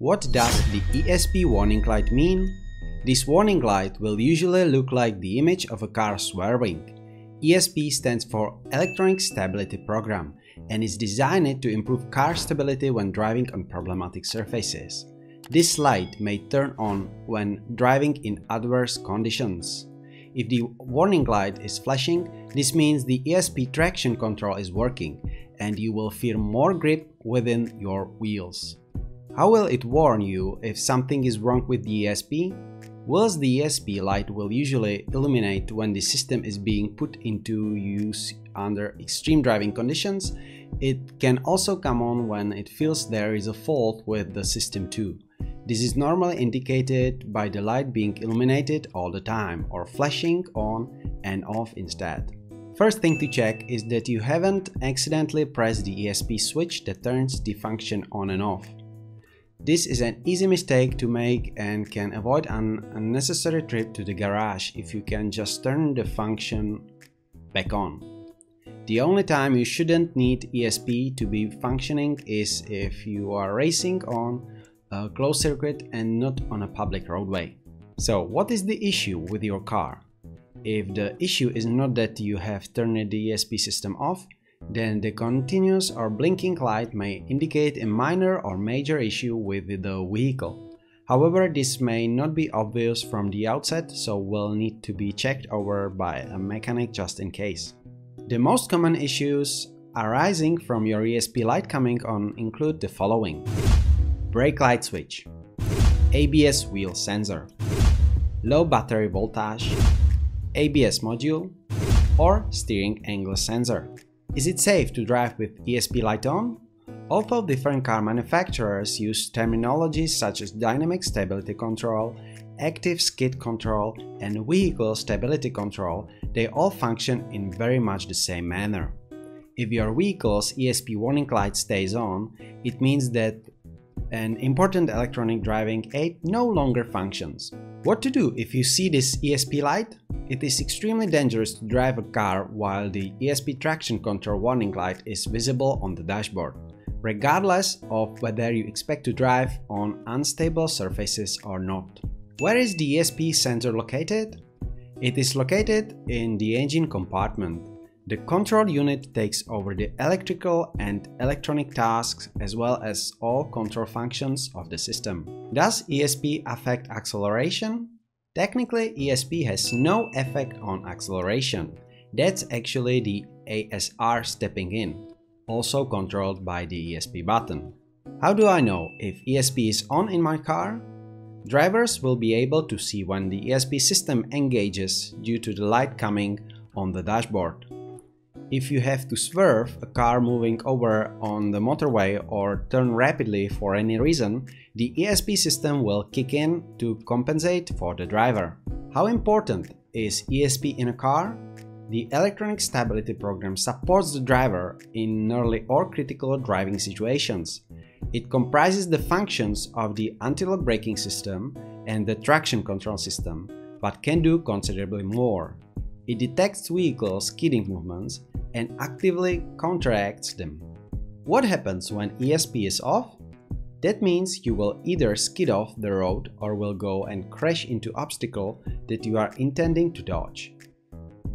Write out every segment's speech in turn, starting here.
What does the ESP warning light mean? This warning light will usually look like the image of a car swerving. ESP stands for Electronic Stability Program and is designed to improve car stability when driving on problematic surfaces. This light may turn on when driving in adverse conditions. If the warning light is flashing, this means the ESP traction control is working and you will feel more grip within your wheels. How will it warn you if something is wrong with the ESP? Whilst the ESP light will usually illuminate when the system is being put into use under extreme driving conditions, it can also come on when it feels there is a fault with the system too. This is normally indicated by the light being illuminated all the time or flashing on and off instead. First thing to check is that you haven't accidentally pressed the ESP switch that turns the function on and off. This is an easy mistake to make and can avoid an unnecessary trip to the garage if you can just turn the function back on. The only time you shouldn't need ESP to be functioning is if you are racing on a closed circuit and not on a public roadway. So what is the issue with your car? If the issue is not that you have turned the ESP system off, then the continuous or blinking light may indicate a minor or major issue with the vehicle. However, this may not be obvious from the outset, so will need to be checked over by a mechanic just in case. The most common issues arising from your ESP light coming on include the following. Brake light switch, ABS wheel sensor, low battery voltage, ABS module, or steering angle sensor. Is it safe to drive with ESP light on? Although different car manufacturers use terminologies such as dynamic stability control, active skid control, and vehicle stability control, they all function in very much the same manner. If your vehicle's ESP warning light stays on, it means that an important electronic driving aid no longer functions. What to do if you see this ESP light? It is extremely dangerous to drive a car while the ESP traction control warning light is visible on the dashboard, regardless of whether you expect to drive on unstable surfaces or not. Where is the ESP sensor located? It is located in the engine compartment. The control unit takes over the electrical and electronic tasks as well as all control functions of the system. Does ESP affect acceleration? Technically, ESP has no effect on acceleration. That's actually the ASR stepping in, also controlled by the ESP button. How do I know if ESP is on in my car? Drivers will be able to see when the ESP system engages due to the light coming on the dashboard. If you have to swerve a car moving over on the motorway or turn rapidly for any reason, the ESP system will kick in to compensate for the driver. How important is ESP in a car? The electronic stability program supports the driver in nearly all critical driving situations. It comprises the functions of the anti-lock braking system and the traction control system, but can do considerably more. It detects vehicle skidding movements and actively counteracts them. What happens when ESP is off? That means you will either skid off the road or will go and crash into obstacle that you are intending to dodge.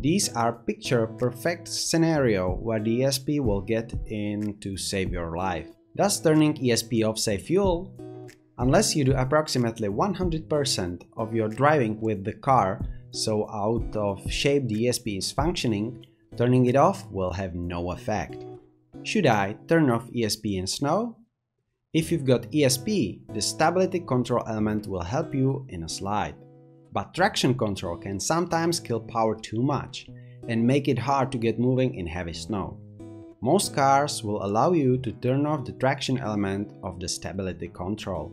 These are picture perfect scenario where the ESP will get in to save your life. Does turning ESP off save fuel? Unless you do approximately 100% of your driving with the car so out of shape the ESP is functioning, Turning it off will have no effect. Should I turn off ESP in snow? If you've got ESP, the stability control element will help you in a slide. But traction control can sometimes kill power too much and make it hard to get moving in heavy snow. Most cars will allow you to turn off the traction element of the stability control.